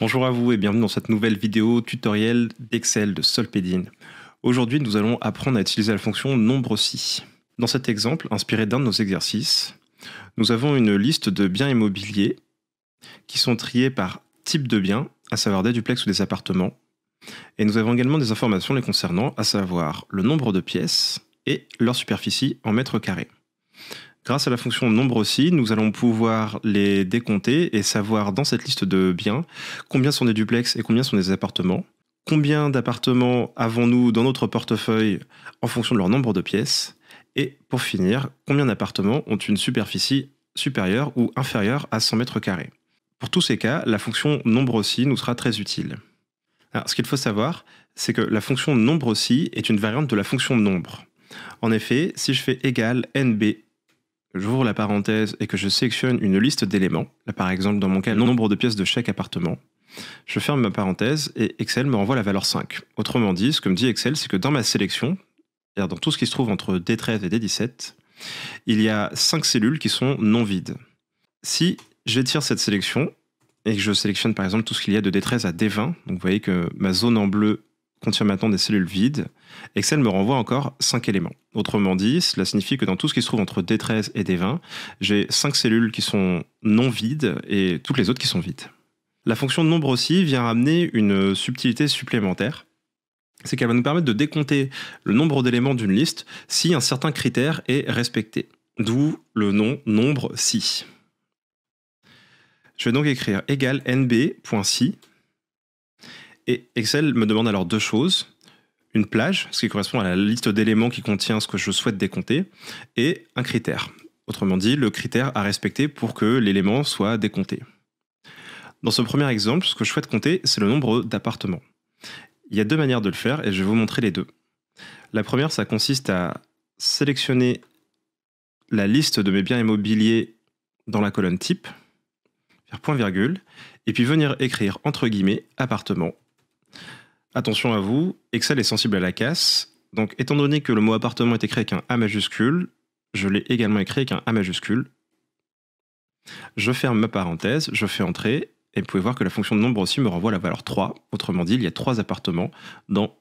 Bonjour à vous et bienvenue dans cette nouvelle vidéo tutoriel d'Excel de Solpedin. Aujourd'hui, nous allons apprendre à utiliser la fonction nombre si. Dans cet exemple, inspiré d'un de nos exercices, nous avons une liste de biens immobiliers qui sont triés par type de bien, à savoir des duplex ou des appartements. Et nous avons également des informations les concernant, à savoir le nombre de pièces et leur superficie en mètres carrés. Grâce à la fonction nombre aussi, nous allons pouvoir les décompter et savoir dans cette liste de biens combien sont des duplex et combien sont des appartements. Combien d'appartements avons-nous dans notre portefeuille en fonction de leur nombre de pièces Et pour finir, combien d'appartements ont une superficie supérieure ou inférieure à 100 mètres carrés Pour tous ces cas, la fonction nombre aussi nous sera très utile. Ce qu'il faut savoir, c'est que la fonction nombre aussi est une variante de la fonction nombre. En effet, si je fais égal nb j'ouvre la parenthèse et que je sélectionne une liste d'éléments, là par exemple dans mon cas le nombre de pièces de chaque appartement, je ferme ma parenthèse et Excel me renvoie la valeur 5. Autrement dit, ce que me dit Excel, c'est que dans ma sélection, dans tout ce qui se trouve entre D13 et D17, il y a 5 cellules qui sont non vides. Si j'étire cette sélection et que je sélectionne par exemple tout ce qu'il y a de D13 à D20, donc vous voyez que ma zone en bleu contient maintenant des cellules vides, Excel me renvoie encore 5 éléments. Autrement dit, cela signifie que dans tout ce qui se trouve entre D13 et D20, j'ai 5 cellules qui sont non vides et toutes les autres qui sont vides. La fonction nombre aussi vient ramener une subtilité supplémentaire. C'est qu'elle va nous permettre de décompter le nombre d'éléments d'une liste si un certain critère est respecté. D'où le nom nombre si. Je vais donc écrire égal nb.si et Excel me demande alors deux choses. Une plage, ce qui correspond à la liste d'éléments qui contient ce que je souhaite décompter, et un critère. Autrement dit, le critère à respecter pour que l'élément soit décompté. Dans ce premier exemple, ce que je souhaite compter, c'est le nombre d'appartements. Il y a deux manières de le faire et je vais vous montrer les deux. La première, ça consiste à sélectionner la liste de mes biens immobiliers dans la colonne type, faire point virgule, et puis venir écrire entre guillemets appartement Attention à vous, Excel est sensible à la casse. Donc, étant donné que le mot appartement est écrit avec un A majuscule, je l'ai également écrit avec un A majuscule. Je ferme ma parenthèse, je fais entrer, et vous pouvez voir que la fonction de nombre aussi me renvoie la valeur 3. Autrement dit, il y a trois appartements dans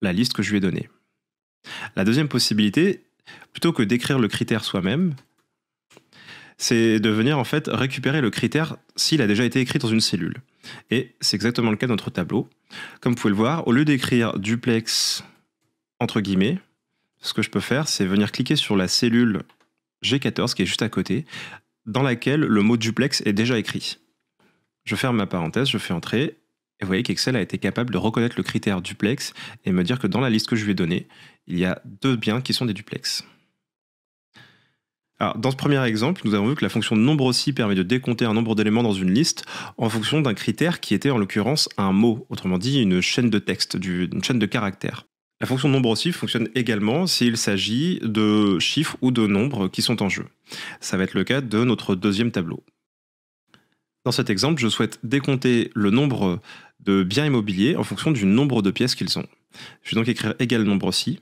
la liste que je lui ai donnée. La deuxième possibilité, plutôt que d'écrire le critère soi-même, c'est de venir en fait récupérer le critère s'il a déjà été écrit dans une cellule. Et c'est exactement le cas de notre tableau. Comme vous pouvez le voir, au lieu d'écrire duplex entre guillemets, ce que je peux faire, c'est venir cliquer sur la cellule G14 qui est juste à côté, dans laquelle le mot duplex est déjà écrit. Je ferme ma parenthèse, je fais entrer, et vous voyez qu'Excel a été capable de reconnaître le critère duplex et me dire que dans la liste que je lui ai donnée, il y a deux biens qui sont des duplex. Dans ce premier exemple, nous avons vu que la fonction nombre aussi permet de décompter un nombre d'éléments dans une liste en fonction d'un critère qui était en l'occurrence un mot, autrement dit une chaîne de texte, une chaîne de caractères. La fonction nombre aussi fonctionne également s'il s'agit de chiffres ou de nombres qui sont en jeu. Ça va être le cas de notre deuxième tableau. Dans cet exemple, je souhaite décompter le nombre de biens immobiliers en fonction du nombre de pièces qu'ils ont. Je vais donc écrire égal nombre aussi.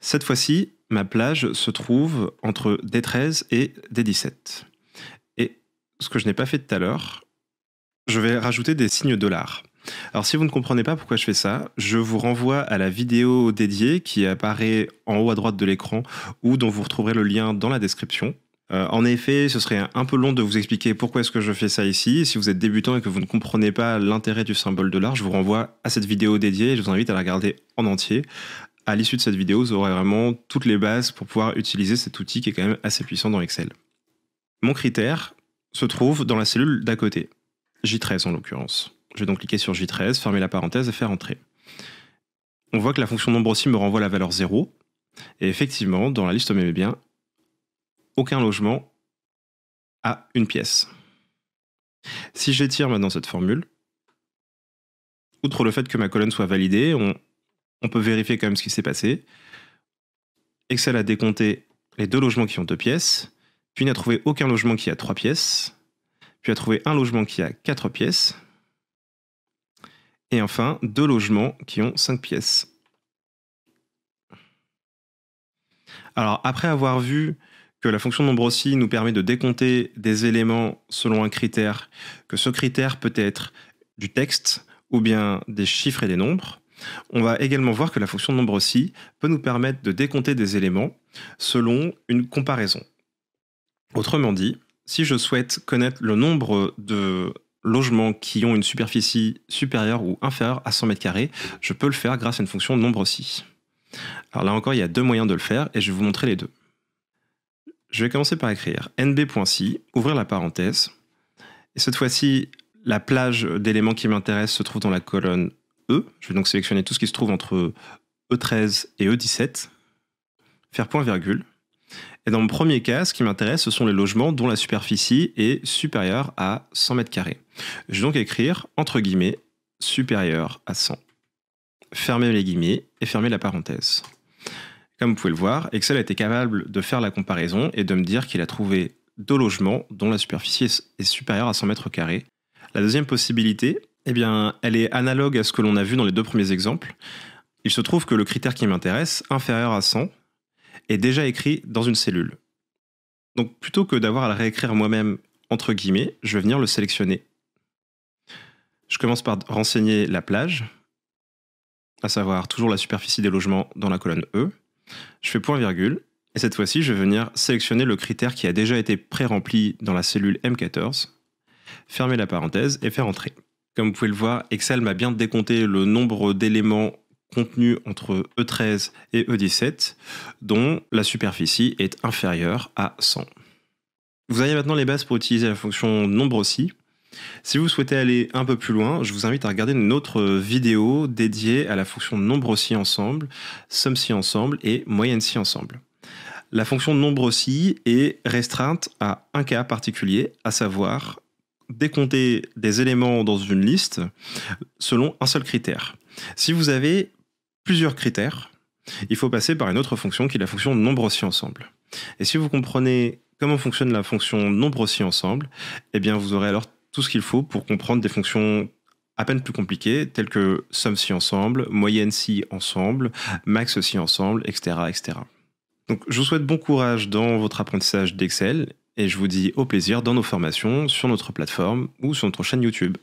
Cette fois-ci, ma plage se trouve entre D13 et D17. Et ce que je n'ai pas fait tout à l'heure, je vais rajouter des signes dollars. Alors si vous ne comprenez pas pourquoi je fais ça, je vous renvoie à la vidéo dédiée qui apparaît en haut à droite de l'écran ou dont vous retrouverez le lien dans la description. Euh, en effet, ce serait un peu long de vous expliquer pourquoi est-ce que je fais ça ici. Si vous êtes débutant et que vous ne comprenez pas l'intérêt du symbole dollar, je vous renvoie à cette vidéo dédiée et je vous invite à la regarder en entier à l'issue de cette vidéo, vous aurez vraiment toutes les bases pour pouvoir utiliser cet outil qui est quand même assez puissant dans Excel. Mon critère se trouve dans la cellule d'à côté, J13 en l'occurrence. Je vais donc cliquer sur J13, fermer la parenthèse et faire entrer. On voit que la fonction nombre aussi me renvoie la valeur 0. Et effectivement, dans la liste mes biens, aucun logement a une pièce. Si j'étire maintenant cette formule, outre le fait que ma colonne soit validée, on, on peut vérifier quand même ce qui s'est passé. Excel a décompté les deux logements qui ont deux pièces, puis n'a trouvé aucun logement qui a trois pièces, puis a trouvé un logement qui a quatre pièces, et enfin deux logements qui ont cinq pièces. Alors après avoir vu que la fonction nombre aussi nous permet de décompter des éléments selon un critère, que ce critère peut être du texte ou bien des chiffres et des nombres, on va également voir que la fonction nombre aussi peut nous permettre de décompter des éléments selon une comparaison. Autrement dit, si je souhaite connaître le nombre de logements qui ont une superficie supérieure ou inférieure à 100 m2, je peux le faire grâce à une fonction nombre aussi. Alors là encore, il y a deux moyens de le faire et je vais vous montrer les deux. Je vais commencer par écrire nb.si, ouvrir la parenthèse. Et cette fois-ci, la plage d'éléments qui m'intéressent se trouve dans la colonne E. Je vais donc sélectionner tout ce qui se trouve entre E13 et E17. Faire point virgule. Et dans mon premier cas, ce qui m'intéresse, ce sont les logements dont la superficie est supérieure à 100 mètres carrés. Je vais donc écrire, entre guillemets, supérieur à 100. Fermer les guillemets et fermer la parenthèse. Comme vous pouvez le voir, Excel a été capable de faire la comparaison et de me dire qu'il a trouvé deux logements dont la superficie est supérieure à 100 mètres carrés. La deuxième possibilité, eh bien, elle est analogue à ce que l'on a vu dans les deux premiers exemples. Il se trouve que le critère qui m'intéresse, inférieur à 100, est déjà écrit dans une cellule. Donc plutôt que d'avoir à le réécrire moi-même entre guillemets, je vais venir le sélectionner. Je commence par renseigner la plage, à savoir toujours la superficie des logements dans la colonne E. Je fais point virgule, et cette fois-ci, je vais venir sélectionner le critère qui a déjà été pré-rempli dans la cellule M14, fermer la parenthèse et faire entrer. Comme vous pouvez le voir, Excel m'a bien décompté le nombre d'éléments contenu entre E13 et E17 dont la superficie est inférieure à 100. Vous avez maintenant les bases pour utiliser la fonction nombre aussi. Si vous souhaitez aller un peu plus loin, je vous invite à regarder une autre vidéo dédiée à la fonction nombre aussi ensemble, somme si ensemble et moyenne si ensemble. La fonction nombre aussi est restreinte à un cas particulier, à savoir décompter des éléments dans une liste selon un seul critère. Si vous avez plusieurs critères, il faut passer par une autre fonction qui est la fonction nombre aussi ensemble. Et si vous comprenez comment fonctionne la fonction nombre aussi ensemble, eh bien vous aurez alors tout ce qu'il faut pour comprendre des fonctions à peine plus compliquées telles que somme si ensemble, moyenne si ensemble, max si ensemble, etc., etc. Donc je vous souhaite bon courage dans votre apprentissage d'Excel et je vous dis au plaisir dans nos formations sur notre plateforme ou sur notre chaîne YouTube.